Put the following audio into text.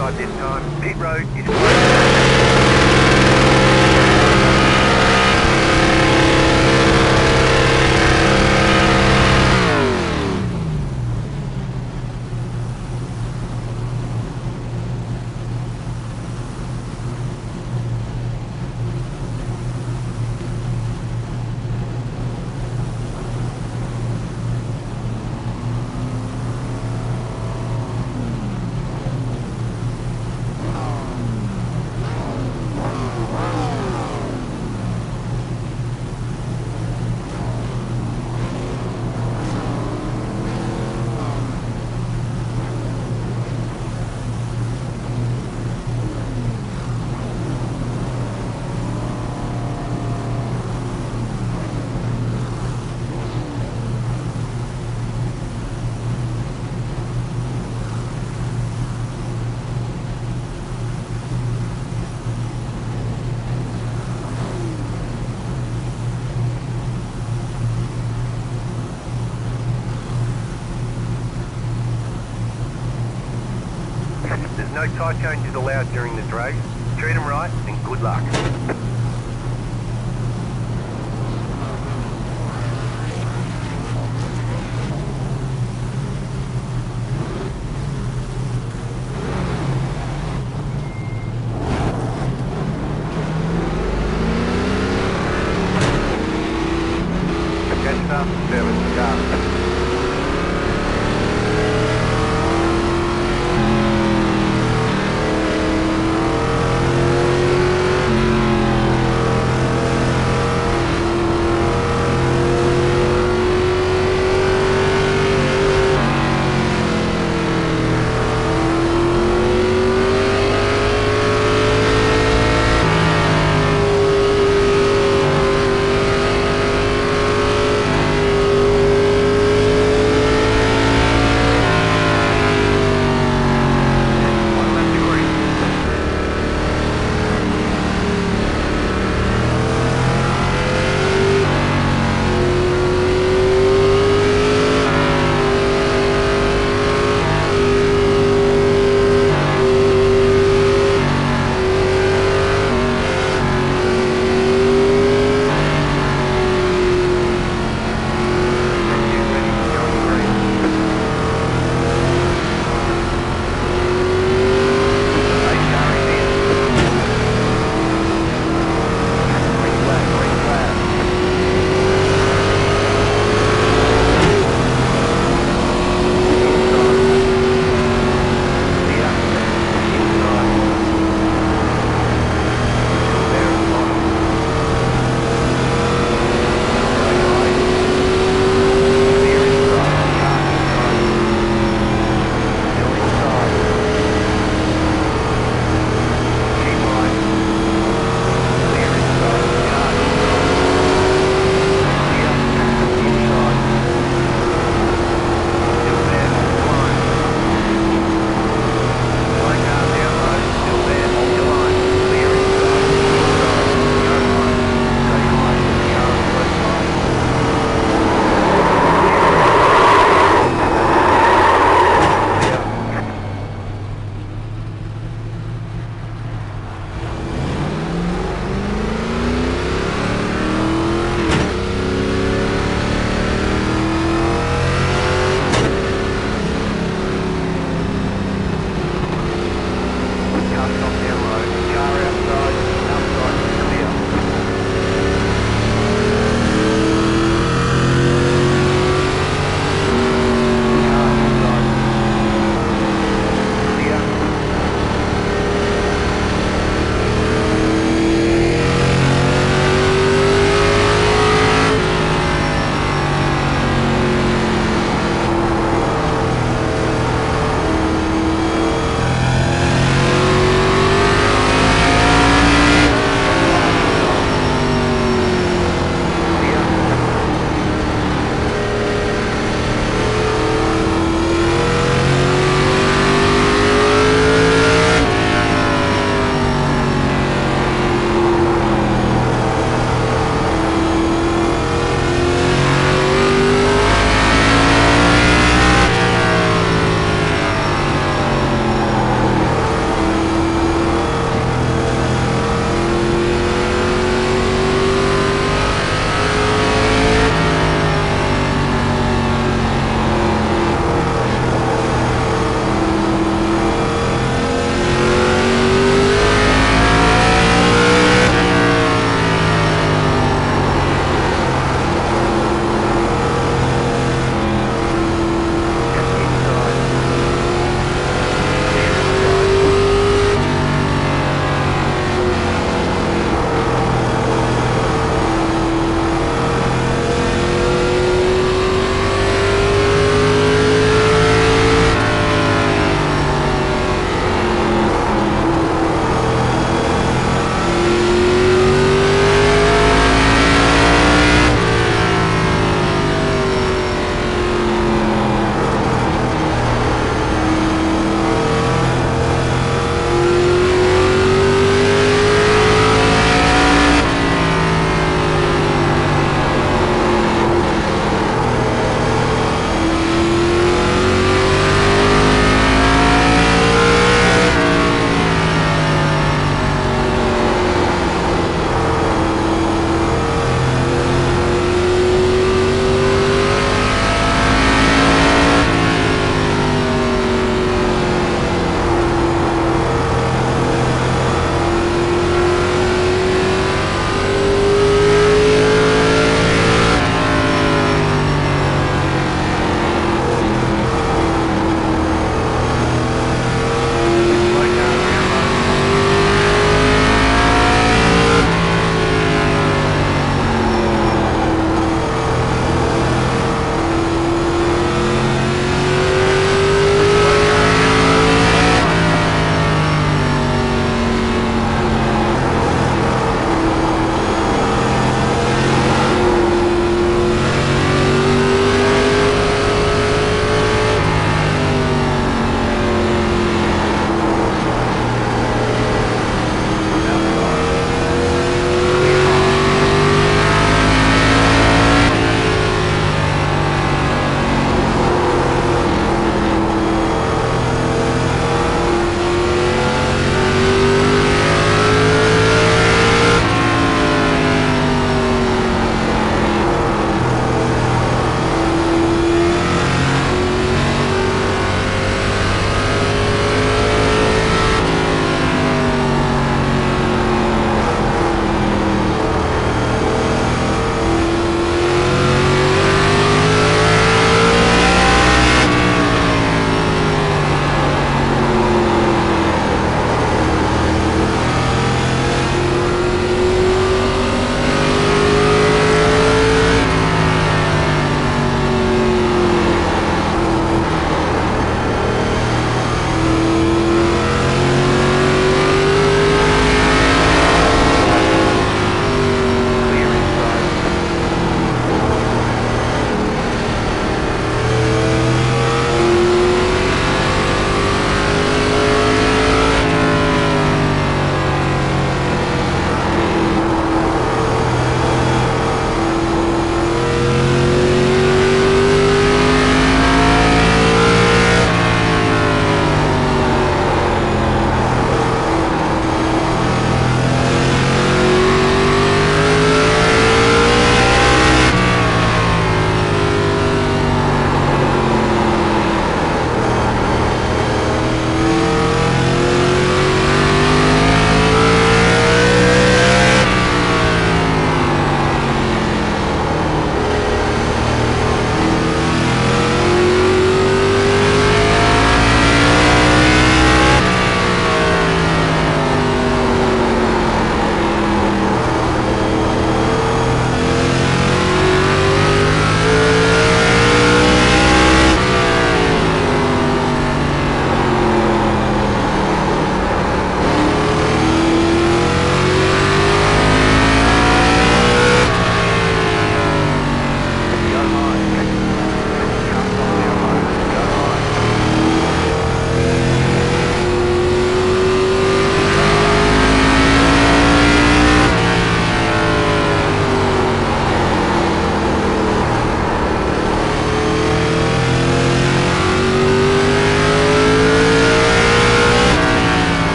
Outside this time. Pit road is Tyre changes allowed during this race. Treat them right and good luck.